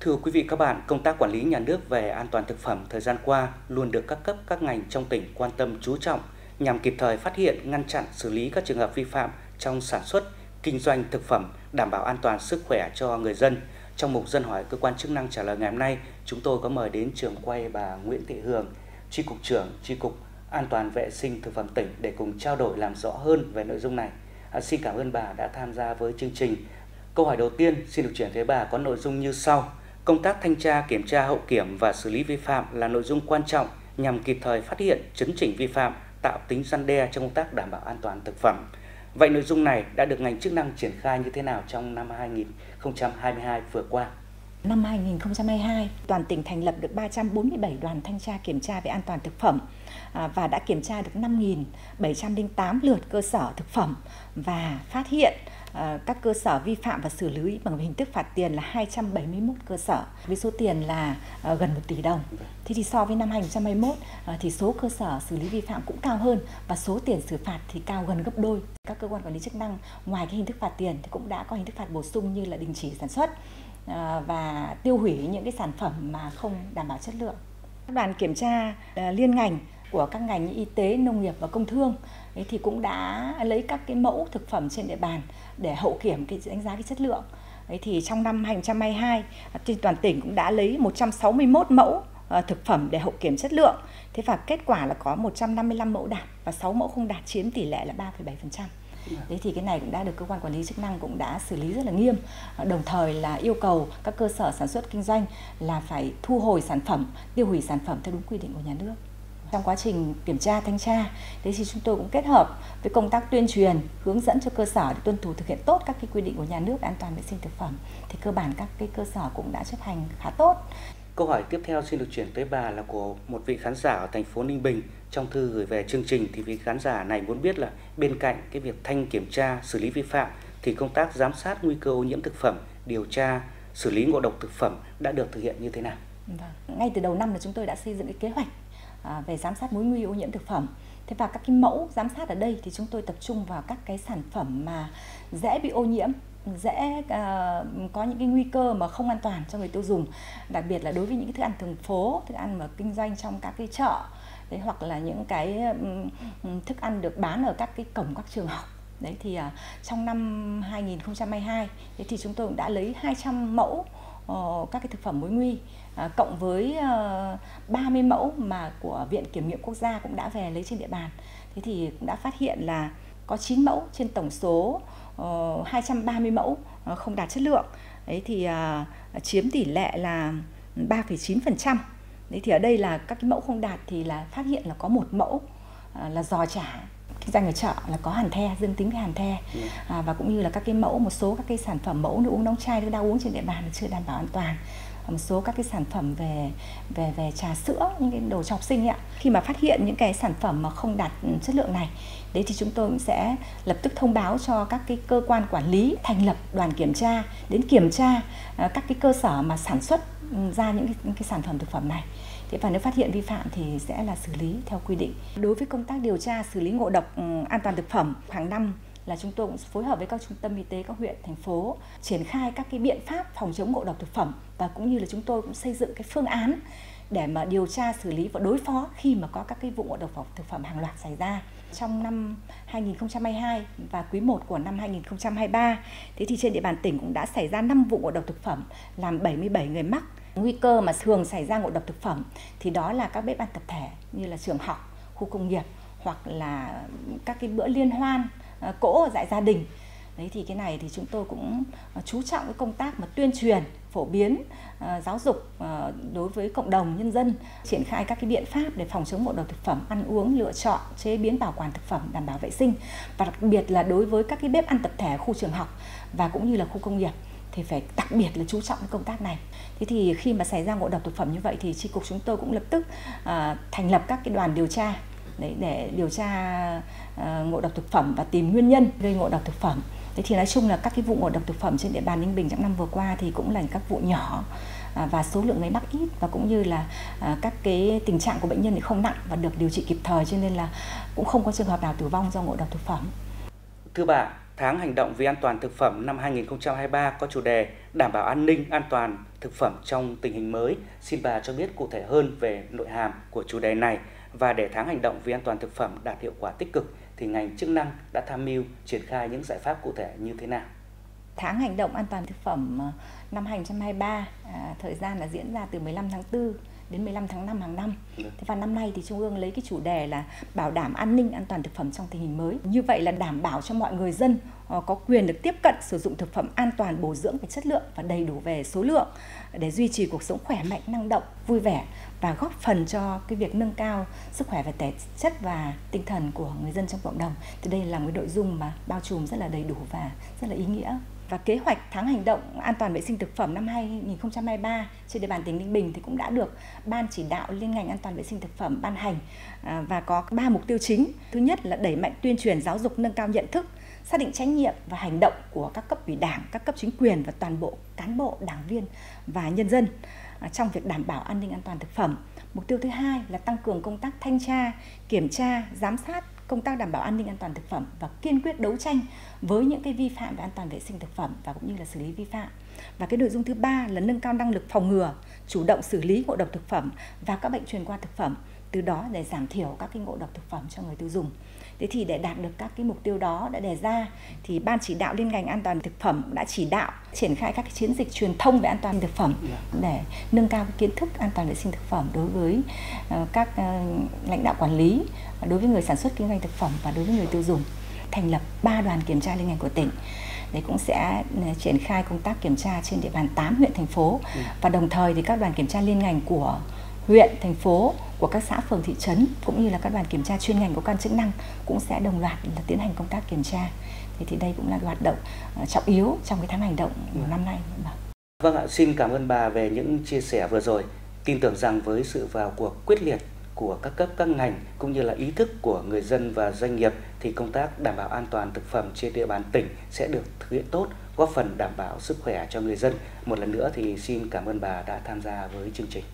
Thưa quý vị các bạn, công tác quản lý nhà nước về an toàn thực phẩm thời gian qua luôn được các cấp các ngành trong tỉnh quan tâm chú trọng nhằm kịp thời phát hiện, ngăn chặn, xử lý các trường hợp vi phạm trong sản xuất, kinh doanh thực phẩm, đảm bảo an toàn sức khỏe cho người dân. Trong mục dân hỏi cơ quan chức năng trả lời ngày hôm nay, chúng tôi có mời đến trường quay bà Nguyễn Thị Hường, tri cục trưởng tri cục an toàn vệ sinh thực phẩm tỉnh để cùng trao đổi làm rõ hơn về nội dung này. À, xin cảm ơn bà đã tham gia với chương trình. Câu hỏi đầu tiên xin được chuyển tới bà có nội dung như sau. Công tác thanh tra, kiểm tra hậu kiểm và xử lý vi phạm là nội dung quan trọng nhằm kịp thời phát hiện, chấn chỉnh vi phạm, tạo tính răn đe trong công tác đảm bảo an toàn thực phẩm. Vậy nội dung này đã được ngành chức năng triển khai như thế nào trong năm 2022 vừa qua? Năm 2022, toàn tỉnh thành lập được 347 đoàn thanh tra kiểm tra về an toàn thực phẩm à, và đã kiểm tra được 5.708 lượt cơ sở thực phẩm và phát hiện Ờ, các cơ sở vi phạm và xử lý bằng hình thức phạt tiền là 271 cơ sở, với số tiền là ờ, gần 1 tỷ đồng. Thế thì so với năm 2021 ờ, thì số cơ sở xử lý vi phạm cũng cao hơn và số tiền xử phạt thì cao gần gấp đôi. Các cơ quan quản lý chức năng ngoài cái hình thức phạt tiền thì cũng đã có hình thức phạt bổ sung như là đình chỉ sản xuất và tiêu hủy những cái sản phẩm mà không đảm bảo chất lượng. Đoàn kiểm tra liên ngành của các ngành như y tế, nông nghiệp và công thương ấy thì cũng đã lấy các cái mẫu thực phẩm trên địa bàn để hậu kiểm cái đánh giá cái chất lượng. Ấy thì trong năm 2022 à, trên toàn tỉnh cũng đã lấy 161 mẫu à, thực phẩm để hậu kiểm chất lượng. Thế và kết quả là có 155 mẫu đạt và 6 mẫu không đạt chiếm tỷ lệ là 3,7% đấy thì cái này cũng đã được cơ quan quản lý chức năng cũng đã xử lý rất là nghiêm à, đồng thời là yêu cầu các cơ sở sản xuất kinh doanh là phải thu hồi sản phẩm tiêu hủy sản phẩm theo đúng quy định của nhà nước trong quá trình kiểm tra thanh tra thế thì chúng tôi cũng kết hợp với công tác tuyên truyền hướng dẫn cho cơ sở để tuân thủ thực hiện tốt các cái quy định của nhà nước về an toàn vệ sinh thực phẩm thì cơ bản các cái cơ sở cũng đã chấp hành khá tốt Câu hỏi tiếp theo xin được chuyển tới bà là của một vị khán giả ở thành phố Ninh Bình. Trong thư gửi về chương trình thì vị khán giả này muốn biết là bên cạnh cái việc thanh kiểm tra, xử lý vi phạm thì công tác giám sát nguy cơ ô nhiễm thực phẩm, điều tra, xử lý ngộ độc thực phẩm đã được thực hiện như thế nào? Vâng. Ngay từ đầu năm là chúng tôi đã xây dựng cái kế hoạch À, về giám sát mối nguy ô nhiễm thực phẩm. Thế và các cái mẫu giám sát ở đây thì chúng tôi tập trung vào các cái sản phẩm mà dễ bị ô nhiễm dễ uh, có những cái nguy cơ mà không an toàn cho người tiêu dùng đặc biệt là đối với những cái thức ăn thường phố thức ăn mà kinh doanh trong các cái chợ đấy hoặc là những cái um, thức ăn được bán ở các cái cổng các trường học đấy thì uh, trong năm 2022 thì chúng tôi cũng đã lấy 200 mẫu uh, Ờ, các cái thực phẩm mối nguy à, cộng với ờ, uh, 30 mẫu mà của viện kiểm nghiệm quốc gia cũng đã về lấy trên địa bàn thế thì cũng đã phát hiện là có 9 mẫu trên tổng số ờ, 230 mẫu không đạt chất lượng đấy thì à, chiếm tỷ lệ là 3,9%. Đấy thì ở đây là các cái mẫu không đạt thì là phát hiện là có một mẫu à, là giò chả kinh doanh ở chợ là có hàn the dương tính với hàn the. Ừ. à, và cũng như là các cái mẫu một số các cái sản phẩm mẫu nước uống đóng chai nước đau uống trên địa bàn chưa đảm bảo an toàn. Một số các cái sản phẩm về về về trà sữa những cái đồ cho học sinh ạ. Khi mà phát hiện những cái sản phẩm mà không đạt chất lượng này đấy thì chúng tôi cũng sẽ lập tức thông báo cho các cái cơ quan quản lý thành lập đoàn kiểm tra đến kiểm tra à, các cái cơ sở mà sản xuất ra những cái, những cái sản phẩm thực phẩm này thế và nếu phát hiện vi phạm thì sẽ là xử lý theo quy định. Đối với công tác điều tra xử lý ngộ độc ừ, an toàn thực phẩm, hàng năm là chúng tôi cũng phối hợp với các trung tâm y tế các huyện, thành phố triển khai các cái biện pháp phòng chống ngộ độc thực phẩm và cũng như là chúng tôi cũng xây dựng cái phương án để mà điều tra xử lý và đối phó khi mà có các cái vụ ngộ độc thực phẩm hàng loạt xảy ra. Trong năm 2022 và quý 1 của năm 2023 thế thì trên địa bàn tỉnh cũng đã xảy ra 5 vụ ngộ độc thực phẩm, làm 77 người mắc nguy cơ mà thường xảy ra ngộ độc thực phẩm, thì đó là các bếp ăn tập thể như là trường học, khu công nghiệp hoặc là các cái bữa liên hoan ờ, cỗ ở tại gia đình. Đấy, thì cái này thì chúng tôi cũng ờ, chú trọng cái công tác mà tuyên truyền, phổ biến ờ, giáo dục đối với cộng đồng nhân dân, triển khai các cái biện pháp để phòng chống ngộ độc thực phẩm, ăn uống, lựa chọn, chế biến bảo quản thực phẩm, đảm bảo vệ sinh. Và đặc biệt là đối với các cái bếp ăn tập thể khu trường học và cũng như là khu công nghiệp thì phải đặc biệt là chú trọng cái công tác này. Thế thì khi mà xảy ra ngộ độc thực phẩm như vậy thì tri cục chúng tôi cũng lập tức uh, thành lập các cái đoàn điều tra đấy để điều tra uh, ngộ độc thực phẩm và tìm nguyên nhân gây ngộ độc thực phẩm. Thế thì nói chung là các cái vụ ngộ độc thực phẩm trên địa bàn Ninh Bình trong năm vừa qua thì cũng là các vụ nhỏ à, và số lượng người mắc ít và cũng như là các cái tình trạng của bệnh nhân thì không nặng và được điều trị kịp thời cho nên là cũng không có trường hợp nào tử vong do ngộ độc thực phẩm. Thưa bà, tháng hành động vì an toàn thực phẩm năm 2023 có chủ đề đảm bảo an ninh an toàn thực phẩm trong tình hình mới. Xin bà cho biết cụ thể hơn về nội hàm của chủ đề này và để tháng hành động vì an toàn thực phẩm đạt hiệu quả tích cực thì ngành chức năng đã tham mưu triển khai những giải pháp cụ thể như thế nào? Tháng hành động an toàn thực phẩm ờ, năm 2023 à, thời gian là diễn ra từ 15 tháng 4 đến 15 tháng 5 hàng năm. Thế và năm nay thì Trung ương lấy cái chủ đề là bảo đảm an ninh an toàn thực phẩm trong tình hình mới. Như vậy là đảm bảo cho mọi người dân ờ, có quyền được tiếp cận sử dụng thực phẩm an toàn, bổ dưỡng về chất lượng và đầy đủ về số lượng để duy trì cuộc sống khỏe mạnh, năng động, vui vẻ và góp phần cho cái việc nâng cao sức khỏe về thể chất và tinh thần của người dân trong cộng đồng. Thì đây là một nội dung mà bao trùm rất là đầy đủ và rất là ý nghĩa và kế hoạch tháng hành động an toàn vệ sinh thực phẩm năm 2023 trên địa bàn tỉnh Ninh Bình thì cũng đã được ban chỉ đạo liên ngành an toàn vệ sinh thực phẩm ban hành à, và có ba mục tiêu chính. Thứ nhất là đẩy mạnh tuyên truyền giáo dục nâng cao nhận thức, xác định trách nhiệm và hành động của các cấp ủy đảng, các cấp chính quyền và toàn bộ cán bộ, đảng viên và nhân dân à, trong việc đảm bảo an ninh an toàn thực phẩm. Mục tiêu thứ hai là tăng cường công tác thanh tra, kiểm tra, giám sát công tác đảm bảo an ninh an toàn thực phẩm và kiên quyết đấu tranh với những cái vi phạm về an toàn vệ sinh thực phẩm và cũng như là xử lý vi phạm. Và cái nội dung thứ ba là nâng cao năng lực phòng ngừa, chủ động xử lý ngộ độc thực phẩm và các bệnh truyền qua thực phẩm, từ đó để giảm thiểu các cái ngộ độc thực phẩm cho người tiêu dùng. Thế thì để đạt được các cái mục tiêu đó đã đề ra thì ban chỉ đạo liên ngành an toàn thực phẩm đã chỉ đạo triển khai các cái chiến dịch truyền thông về an toàn thực phẩm dạ. để nâng cao cái kiến thức an toàn vệ sinh thực phẩm đối với uh, các uh, lãnh đạo quản lý, đối với người sản xuất kinh doanh thực phẩm và đối với người tiêu dùng. Thành lập 3 đoàn kiểm tra liên ngành của tỉnh để cũng sẽ ờ, triển khai công tác kiểm tra trên địa bàn 8 huyện thành phố ừ. và đồng thời thì các đoàn kiểm tra liên ngành của huyện, thành phố, của các xã phường thị trấn cũng như là các đoàn kiểm tra chuyên ngành của quan chức năng cũng sẽ đồng loạt là tiến hành công tác kiểm tra. Thì thì đây cũng là hoạt động ờ, trọng yếu trong cái tháng hành động của năm nay. Vâng ạ, xin cảm ơn bà về những chia sẻ vừa rồi. Tin tưởng rằng với sự vào cuộc quyết liệt của các cấp các ngành cũng như là ý thức của người dân và doanh nghiệp thì công tác đảm bảo an toàn thực phẩm trên địa bàn tỉnh sẽ được thực hiện tốt, góp phần đảm bảo sức khỏe cho người dân. Một lần nữa thì xin cảm ơn bà đã tham gia với chương trình.